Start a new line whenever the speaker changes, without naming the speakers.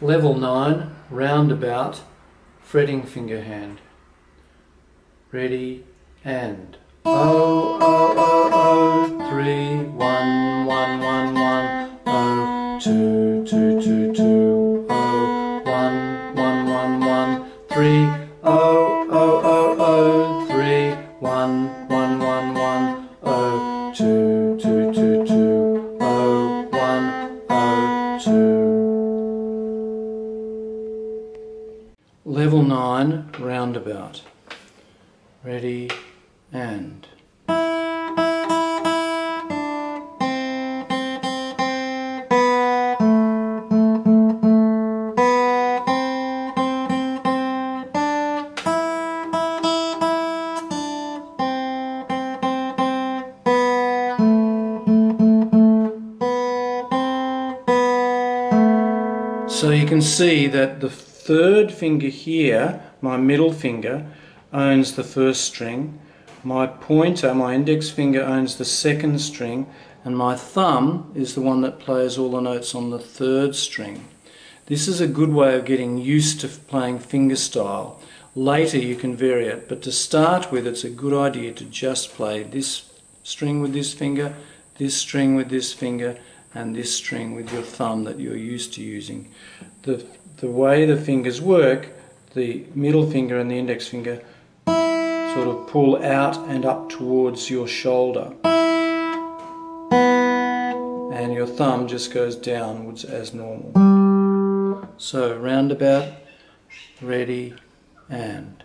Level 9, roundabout, fretting finger hand. Ready, and. Oh, oh, oh, oh, three, one, one, one, one, oh, two, two, two, two, oh, one, one, one, one, three, oh, oh, oh, oh, three, one, one, one, one, Level 9, roundabout. Ready, and. So you can see that the third finger here, my middle finger, owns the first string. My pointer, my index finger, owns the second string. And my thumb is the one that plays all the notes on the third string. This is a good way of getting used to playing fingerstyle. Later you can vary it, but to start with it's a good idea to just play this string with this finger, this string with this finger, and this string with your thumb that you're used to using. The, the way the fingers work, the middle finger and the index finger sort of pull out and up towards your shoulder. And your thumb just goes downwards as normal. So roundabout, ready, and.